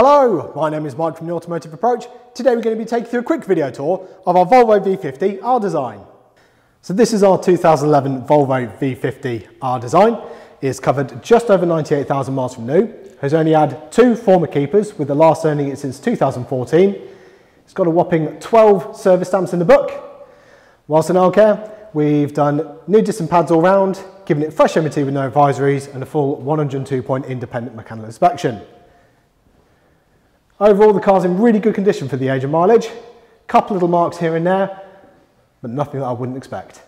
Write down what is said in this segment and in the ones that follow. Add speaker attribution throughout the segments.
Speaker 1: Hello, my name is Mike from the Automotive Approach. Today we're going to be taking through a quick video tour of our Volvo V50 R Design. So this is our 2011 Volvo V50 R Design. It's covered just over 98,000 miles from new, has only had two former keepers with the last owning it since 2014. It's got a whopping 12 service stamps in the book. Whilst in our care, we've done new disc and pads all round, giving it fresh MOT with no advisories and a full 102 point independent mechanical inspection. Overall, the car's in really good condition for the age and mileage. Couple little marks here and there, but nothing that I wouldn't expect.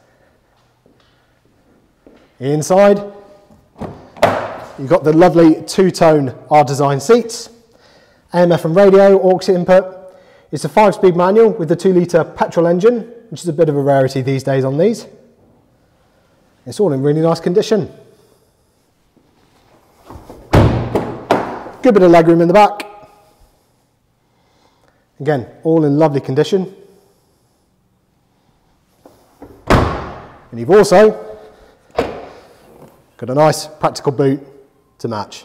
Speaker 1: Inside, you've got the lovely two-tone R-Design seats, AM FM radio, aux input. It's a five-speed manual with the two-litre petrol engine, which is a bit of a rarity these days on these. It's all in really nice condition. Good bit of legroom in the back. Again, all in lovely condition. And you've also got a nice practical boot to match.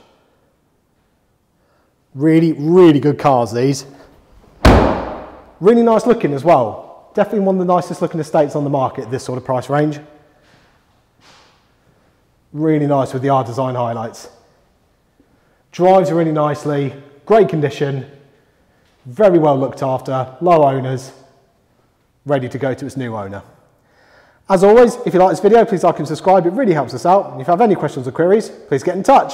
Speaker 1: Really, really good cars, these. Really nice looking as well. Definitely one of the nicest looking estates on the market, this sort of price range. Really nice with the R design highlights. Drives really nicely, great condition, very well looked after, low owners, ready to go to its new owner. As always, if you like this video, please like and subscribe. It really helps us out. And if you have any questions or queries, please get in touch.